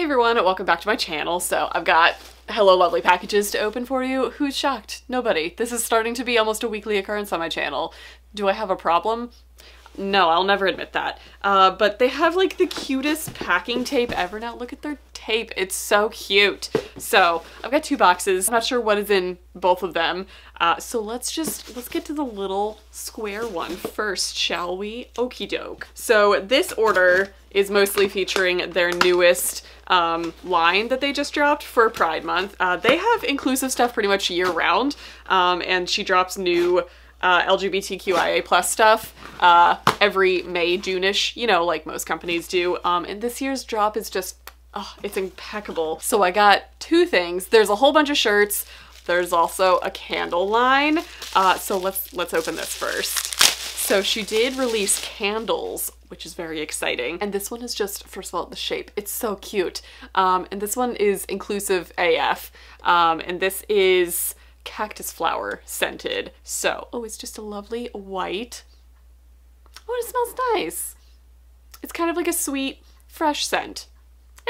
Hey everyone, welcome back to my channel. So I've got hello lovely packages to open for you. Who's shocked? Nobody. This is starting to be almost a weekly occurrence on my channel. Do I have a problem? No, I'll never admit that. Uh, but they have like the cutest packing tape ever now. Look at their tape. It's so cute. So I've got two boxes. I'm not sure what is in both of them. Uh, so let's just, let's get to the little square one first, shall we? Okie doke. So this order is mostly featuring their newest um, line that they just dropped for Pride Month. Uh, they have inclusive stuff pretty much year round, um, and she drops new uh, LGBTQIA plus stuff uh, every May, June-ish, you know, like most companies do. Um, and this year's drop is just, oh, it's impeccable. So I got two things. There's a whole bunch of shirts. There's also a candle line. Uh, so let's let's open this first. So she did release candles, which is very exciting. And this one is just, first of all, the shape. It's so cute. Um, and this one is inclusive AF. Um, and this is cactus flower scented. So, oh, it's just a lovely white. Oh, it smells nice. It's kind of like a sweet, fresh scent.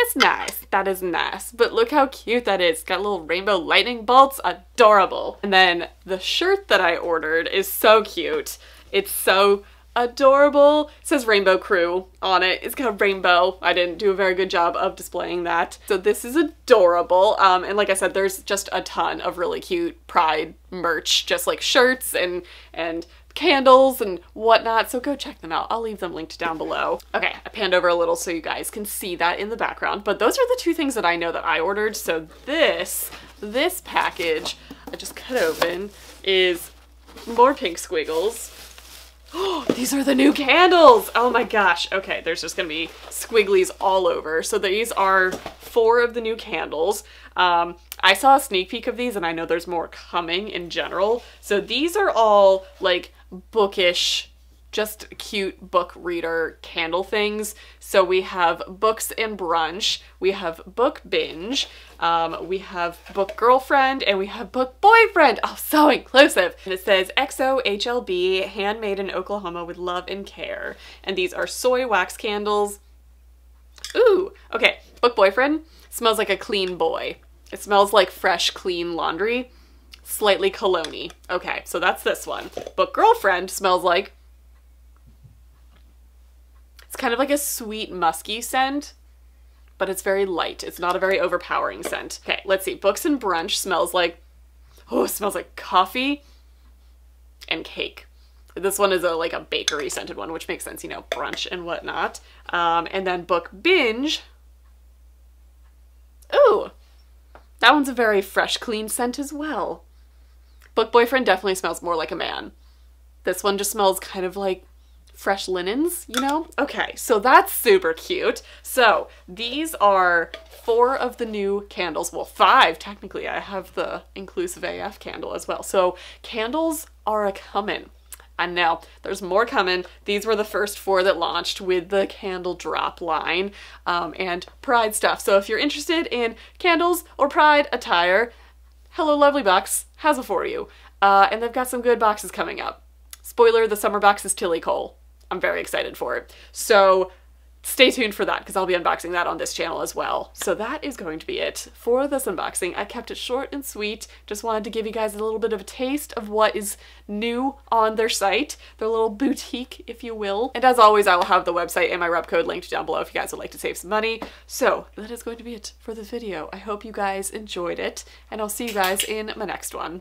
It's nice. That is nice. But look how cute that is. It's got little rainbow lightning bolts. Adorable. And then the shirt that I ordered is so cute. It's so adorable. It says Rainbow Crew on it. It's got a rainbow. I didn't do a very good job of displaying that. So this is adorable. Um, and like I said, there's just a ton of really cute Pride merch, just like shirts and, and candles and whatnot, so go check them out. I'll leave them linked down below. Okay, I panned over a little so you guys can see that in the background, but those are the two things that I know that I ordered. So this, this package I just cut open is more pink squiggles Oh, these are the new candles! Oh my gosh. Okay, there's just gonna be squigglies all over. So these are four of the new candles. Um, I saw a sneak peek of these and I know there's more coming in general. So these are all like bookish just cute book reader candle things. So we have books and brunch, we have book binge, um, we have book girlfriend, and we have book boyfriend. Oh, so inclusive. And it says XO HLB, handmade in Oklahoma with love and care. And these are soy wax candles. Ooh, okay. Book boyfriend smells like a clean boy. It smells like fresh, clean laundry. Slightly cologne Okay, so that's this one. Book girlfriend smells like it's kind of like a sweet musky scent, but it's very light. It's not a very overpowering scent. Okay, let's see. Books and Brunch smells like, oh, smells like coffee and cake. This one is a like a bakery scented one, which makes sense, you know, brunch and whatnot. Um, and then Book Binge. Ooh, that one's a very fresh, clean scent as well. Book Boyfriend definitely smells more like a man. This one just smells kind of like fresh linens, you know? Okay, so that's super cute. So these are four of the new candles. Well, five, technically. I have the inclusive AF candle as well. So candles are a coming. And now there's more coming. These were the first four that launched with the candle drop line um, and Pride stuff. So if you're interested in candles or Pride attire, Hello Lovely Box has it for you. Uh, and they've got some good boxes coming up. Spoiler, the summer box is Tilly Cole. I'm very excited for it. So stay tuned for that because I'll be unboxing that on this channel as well. So that is going to be it for this unboxing. I kept it short and sweet. Just wanted to give you guys a little bit of a taste of what is new on their site, their little boutique, if you will. And as always, I will have the website and my rep code linked down below if you guys would like to save some money. So that is going to be it for this video. I hope you guys enjoyed it and I'll see you guys in my next one.